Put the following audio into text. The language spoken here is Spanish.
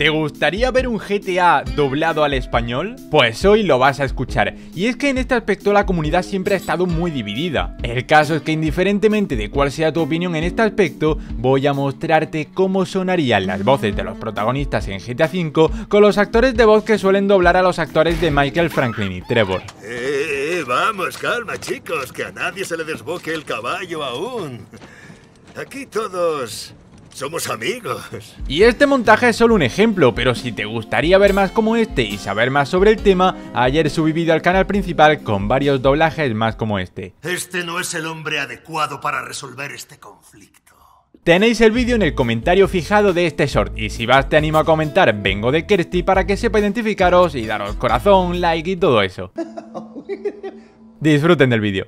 ¿Te gustaría ver un GTA doblado al español? Pues hoy lo vas a escuchar. Y es que en este aspecto la comunidad siempre ha estado muy dividida. El caso es que indiferentemente de cuál sea tu opinión en este aspecto, voy a mostrarte cómo sonarían las voces de los protagonistas en GTA V con los actores de voz que suelen doblar a los actores de Michael Franklin y Trevor. Eh, eh, vamos, calma chicos, que a nadie se le desboque el caballo aún. Aquí todos somos amigos. Y este montaje es solo un ejemplo, pero si te gustaría ver más como este y saber más sobre el tema, ayer subí vídeo al canal principal con varios doblajes más como este. Este no es el hombre adecuado para resolver este conflicto. Tenéis el vídeo en el comentario fijado de este short y si vas te animo a comentar vengo de Kirsty para que sepa identificaros y daros corazón, like y todo eso. Disfruten del vídeo.